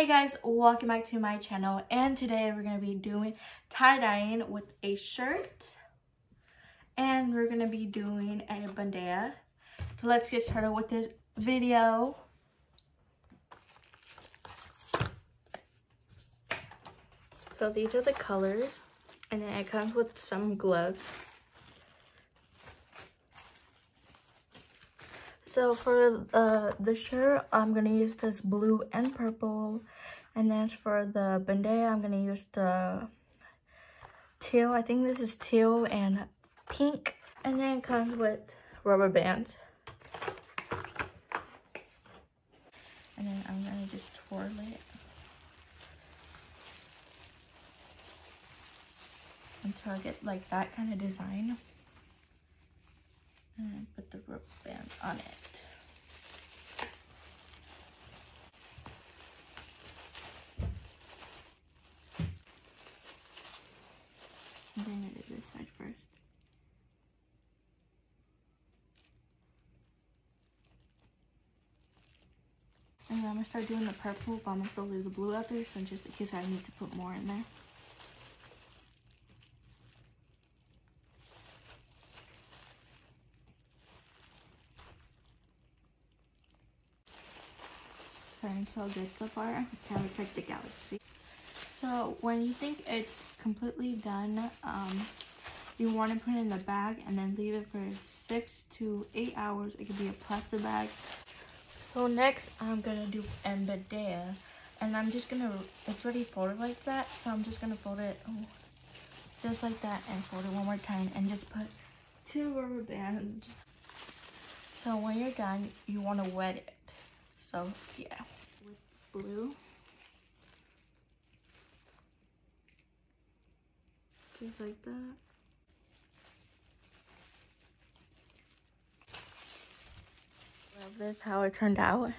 Hey guys, welcome back to my channel and today we're going to be doing tie-dyeing with a shirt and we're going to be doing a bandana. So let's get started with this video. So these are the colors and then it comes with some gloves. So for uh, the shirt, I'm going to use this blue and purple. And then for the bandana, I'm going to use the teal. I think this is teal and pink. And then it comes with rubber bands. And then I'm going to just twirl it. Until I get like that kind of design and put the rubber band on it. I'm going to do this side first. And then I'm going to start doing the purple, but I'm going to still leave the blue out there, so just in case I need to put more in there. Starting so good so far. Kind of like the galaxy. So when you think it's completely done, um, you want to put it in the bag and then leave it for six to eight hours. It could be a plastic bag. So next I'm gonna do embedea, and I'm just gonna. It's already folded like that, so I'm just gonna fold it oh, just like that and fold it one more time and just put two rubber bands. So when you're done, you want to wet it. So yeah, with blue. Just like that. Love this how it turned out.